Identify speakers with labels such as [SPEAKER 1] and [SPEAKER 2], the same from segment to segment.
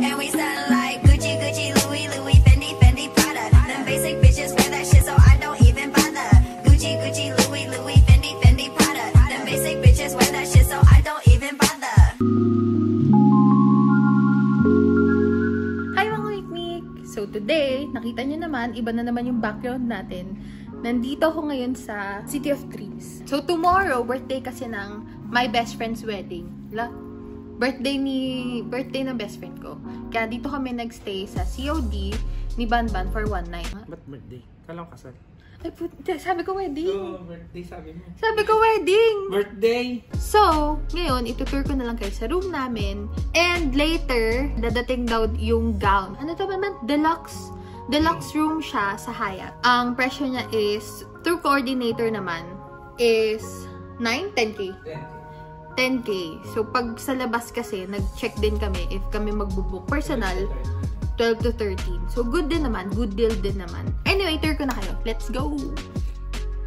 [SPEAKER 1] Gucci, Gucci, Louis, Louis, Fendi, Fendi, Prada. Them basic bitches wear that shit, so I don't even bother. Gucci, Gucci, Louis, Louis, Fendi, Fendi, Prada. Them basic bitches wear that shit, so I don't even bother.
[SPEAKER 2] Hi mga Wikmik! So today, nakita nyo naman, iba na naman yung background natin. Nandito ako ngayon sa City of Dreams. So tomorrow, birthday kasi ng my best friend's wedding. La? Birthday ni birthday ng best friend ko. Kaya dito kami nagstay sa COD ni Banban for one night.
[SPEAKER 3] Ba't birthday? Kala ko kasal.
[SPEAKER 2] Ay, sabi ko wedding.
[SPEAKER 3] Oo, birthday sabi mo.
[SPEAKER 2] Sabi ko wedding!
[SPEAKER 3] Birthday!
[SPEAKER 2] So, ngayon, itutour ko na lang kayo sa room namin. And later, dadating daw yung gown. Ano to ba man? Deluxe. Deluxe room siya sa Hyatt. Ang presyo niya is, through coordinator naman, is 9, 10k. 10k. So, pag sa labas kasi, nag-check din kami if kami magbubook personal, 12 to 13. So, good din naman. Good deal din naman. Anyway, tour ko na kayo. Let's go!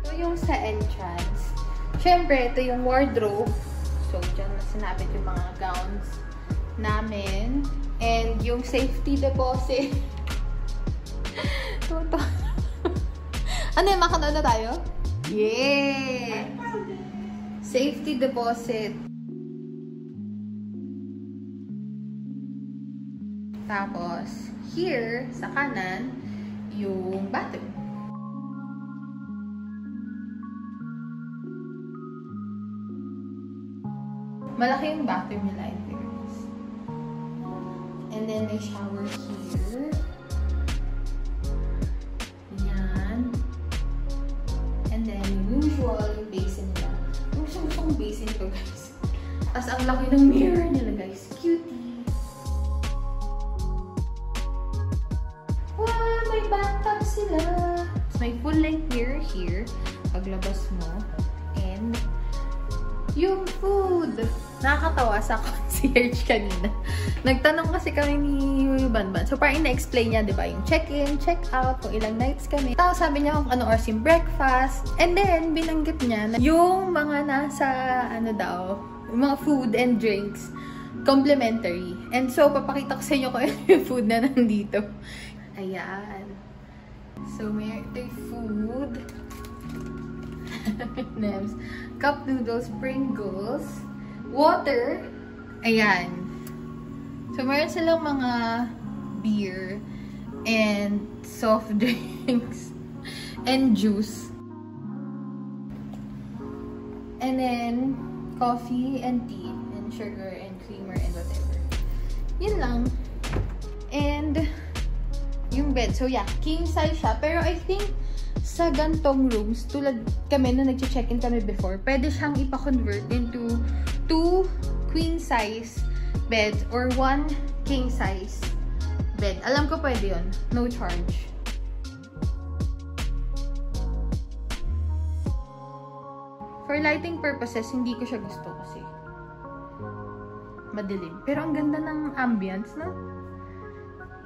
[SPEAKER 2] Ito yung sa entrance. Siyempre, ito yung wardrobe. So, dyan na sinabit yung mga gowns namin. And yung safety deposit. Ito. ano yun? Makanood na tayo? Yeah! Safety deposit. Tapos, here, sa kanan, yung bathroom. Malaki yung bathroom nila in fairness. And then, may shower here. Ang laki ng mirror nila, guys. Cutie. Wow! May bathtub sila! Tapos, may full-length mirror here. Paglabas mo. And, yung food. Nakakatawa sa concierge kanina. Nagtanong kasi kami ni Banban. So, parang ina-explain niya, di ba? Yung check-in, check-out, kung ilang nights kami. Tapos sabi niya kung anong oras yung breakfast. And then, binanggit niya na yung mga nasa, ano daw, mga food and drinks, complimentary. And so, papakita ko sa inyo kung ano yung food na nandito. Ayan. So, may ito yung food. Nems. Cup noodles, Pringles, water. Ayan. So, meron silang mga beer and soft drinks and juice. And then, coffee and tea and sugar and creamer and whatever. Yun lang. And, yung bed. So, yeah, king size siya. Pero I think, sa gantong rooms, tulad kami na nag-check-in kami before, pwede siyang ipa-convert into two queen size beds or one king size bed. Alam ko pwede yon No charge. For lighting purposes, hindi ko siya gusto kasi madilim. Pero ang ganda ng ambience, no?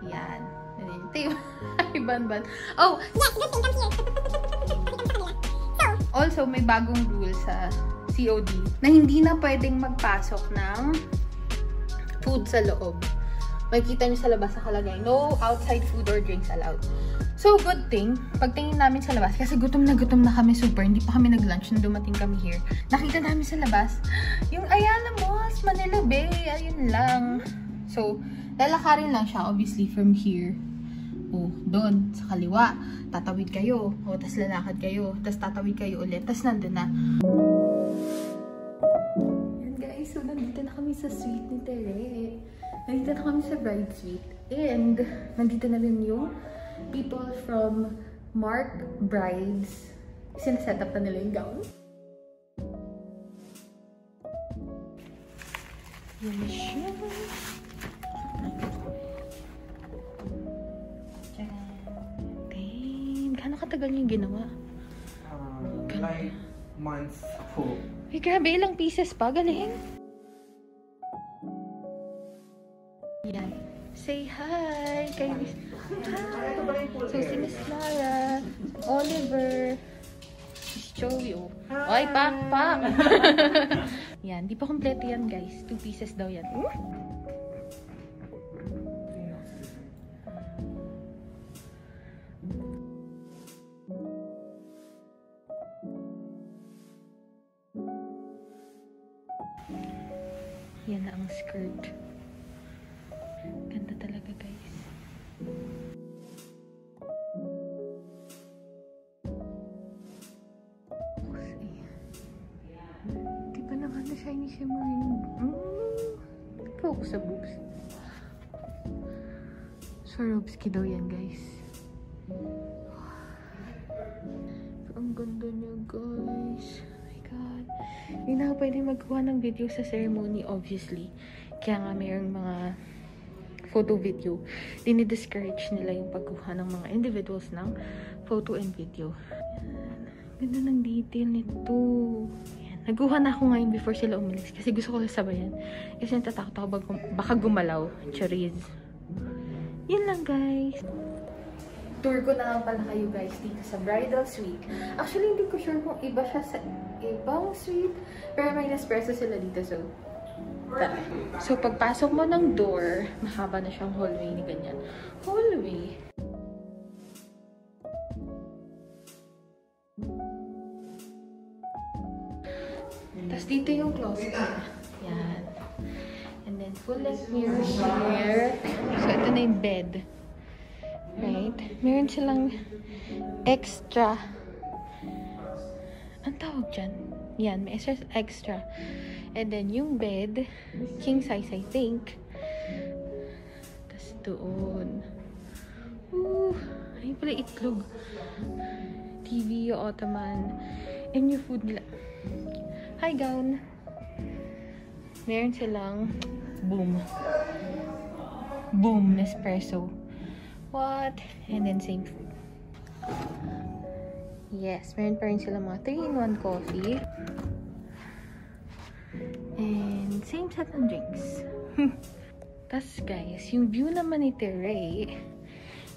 [SPEAKER 2] Yan. Ito yung iban-ban. Oh! Also, may bagong rule sa COD na hindi na pwedeng magpasok ng food sa loob. Makikita nyo sa labas sa kalagay, no outside food or drinks allowed. So, good thing, pagtingin namin sa labas, kasi gutom na gutom na kami super, hindi pa kami nag-lunch nung dumating kami here. Nakita namin sa labas, yung Ayala Malls, Manila Bay, ayun lang. So, lalakarin lang siya, obviously, from here. O, doon, sa kaliwa. Tatawid kayo. O, tas lalakad kayo. Tas tatawid kayo ulit. Tas nandun na. Yan guys, so nandito na kami sa suite ni Tere. Nandito na kami sa bride suite. And, nandito na rin yung people from Mark Brides. Sinaset up na nila yung gown. Yan siya. Damn, gano'ng katagal yung ginawa?
[SPEAKER 3] Uh, like months po.
[SPEAKER 2] Ay, grabe, ilang pieces pa. Galing. Yan. Say hi kay Miss... Hi! So, si Miss Lara, Oliver, Miss Joey, oh. Oy, pak, pak! yan, di pa kompleto yan, guys. Two pieces daw yan. Ooh. Yan na ang skirt. Talaga, guys. Di ba na shiny shimmering? Mm. Focus sa boobs. Swarovski daw yan, guys. Ang ganda niya, guys. Oh my God. Hindi na ako pwede magkuha ng video sa ceremony, obviously. Kaya nga mayroong mga photo video. Dinidiscourage nila yung pagkuha ng mga individuals ng photo and video. Yan. Ganda ng detail nito. Yan. Nagkuha na ako ngayon before sila umalis kasi gusto ko sabayan. Kasi natatakot ako baka, baka gumalaw. Chariz. Yun lang guys. Tour ko na lang pala kayo guys dito sa bridal suite. Actually, hindi ko sure kung iba siya sa ibang suite. Pero may Nespresso sila dito. So, So, pagpasok mo ng door, mahaba na siyang hallway ni ganyan. Hallway. Tapos dito yung closet. Yan. And then, full length mirror here. So, ito na yung bed. Right? Meron silang extra. Ang tawag dyan? Yan, may extra extra. And then, yung bed, king size, I think. Tapos doon. Ooh, ayun pala itlog. TV, ottoman. And yung food nila. Hi, gown. Meron silang boom. Boom, Nespresso. What? And then same food. Yes, meron pa rin sila mga 3-in-1 coffee. Same set ng drinks. Tapos guys, yung view naman ni Tere.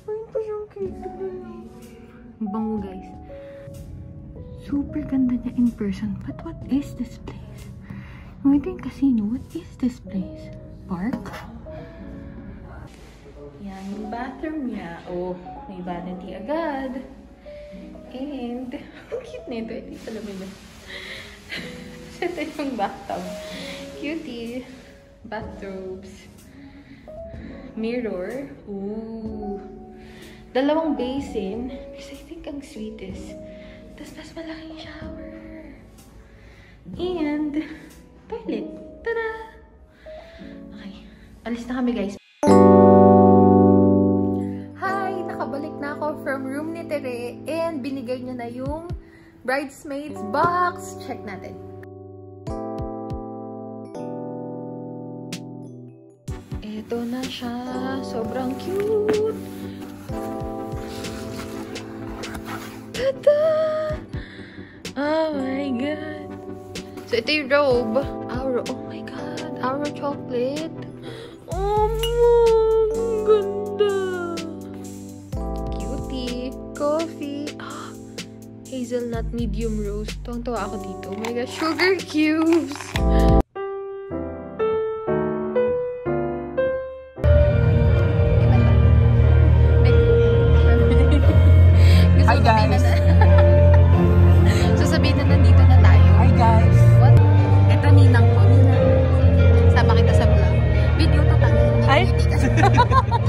[SPEAKER 2] Ay, pa yung cute. Ang Bango guys. Super ganda niya in person. But what is this place? Kung ito yung casino, what is this place? Park? Yan, yung bathroom niya. Oh, may vanity agad. And, ang cute na ito. Ito yung salamin na. ito yung bathtub. Cutie. Bathrobes. Mirror. Ooh. Dalawang basin. Because I think ang sweetest. Tapos mas malaking shower. And, toilet. Tada! Okay. Alis na kami, guys. Hi! Nakabalik na ako from room ni Tere and binigay niya na yung bridesmaids box. Check natin. Ito na siya. Sobrang cute. Tada! Oh my God. So, ito yung robe. Our, oh my God. Our chocolate. Oh, ang ganda. Cutie. Coffee. Ah, hazelnut medium roast. Tuwang-tuwa ako dito. Oh my God. Sugar cubes. ¡No, no, no!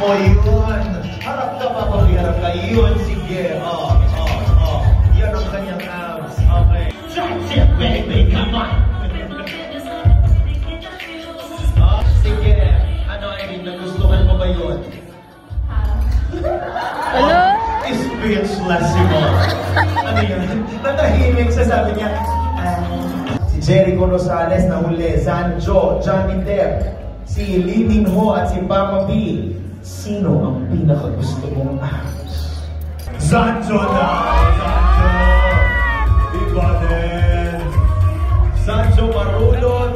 [SPEAKER 4] Mo yun. Harap ka pa pag harap ka. Yun, sige. Oh, oh, oh. Yan ang kanyang abs. Okay. That's it, baby. Come on. Oh, sige. Ano, Erin, nagustuhan mo ba yun?
[SPEAKER 2] Hello?
[SPEAKER 4] Oh, speechless si mo. ano yun? Natahimik sa sabi niya. si Jericho Rosales na huli, Sanjo, Johnny Depp, si Min Ho at si Papa B, Sino ang pinakagusto mong abs? Sancho daw! Sancho! Iba din! Sancho Marulo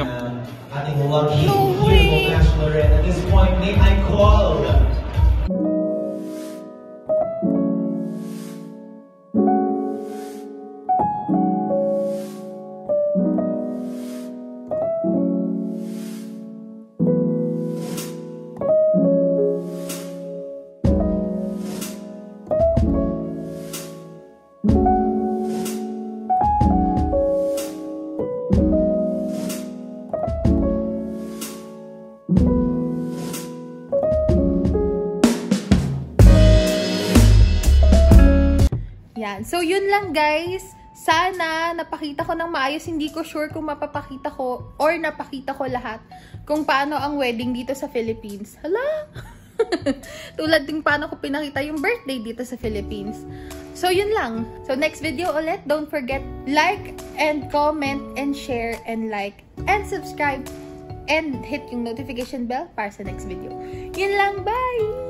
[SPEAKER 4] Yep. Ating lucky
[SPEAKER 2] no
[SPEAKER 4] At this point, may I call?
[SPEAKER 2] Yan. So, yun lang guys. Sana napakita ko ng maayos. Hindi ko sure kung mapapakita ko or napakita ko lahat kung paano ang wedding dito sa Philippines. Hala! Tulad din paano ko pinakita yung birthday dito sa Philippines. So, yun lang. So, next video ulit. Don't forget, like and comment and share and like and subscribe and hit yung notification bell para sa next video. Yun lang. Bye!